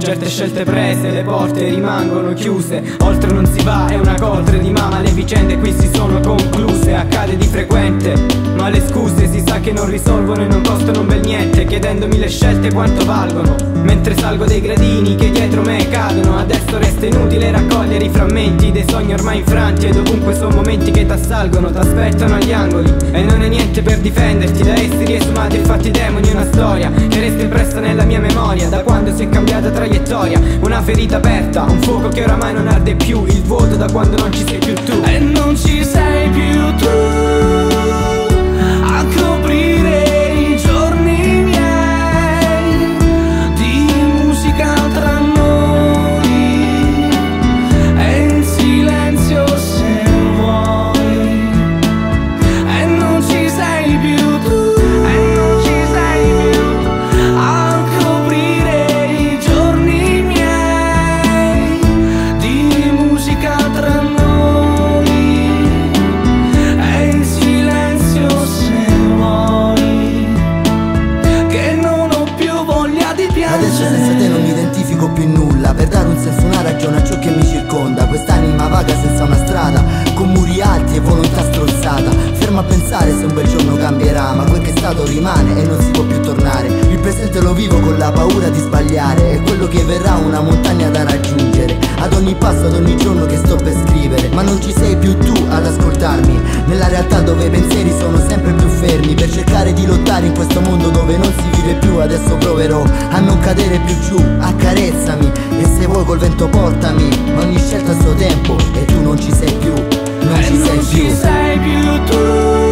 certe scelte prese Le porte rimangono chiuse. Oltre non si va, è una coltre di mamma Le vicende qui si sono concluse. Accade di frequente Ma le scuse si sa che non risolvono e non costano un bel niente. Chiedendomi le scelte quanto valgono. Mentre salgo dei gradini che resta inutile raccogliere i frammenti Dei sogni ormai infranti Ed ovunque sono momenti che t'assalgono T'aspettano agli angoli. E non è niente per difenderti Da essi riesumati e fatti demoni Una storia che resta impressa nella mia memoria Da quando si è cambiata traiettoria. Una ferita aperta Un fuoco che oramai non arde più Il vuoto da quando non ci sei più tu. E non ci sei Vaga senza una strada Con muri alti e volontà strozzata. Ferma a pensare se un bel giorno cambierà Ma quel che è stato rimane e non si può più tornare. Il presente lo vivo con la paura di sbagliare E quello che verrà una montagna da raggiungere. Ad ogni passo, ad ogni giorno che sto per scrivere Ma non ci sei più tu ad ascoltarmi. Nella realtà dove i pensieri sono sempre più fermi Per cercare di lottare in questo mondo dove non si vive più Adesso proverò a non cadere più giù. Accarezzami col vento portami ogni scelta ha il suo tempo e tu non ci sei più Non E ci sei non ci più. sei più tu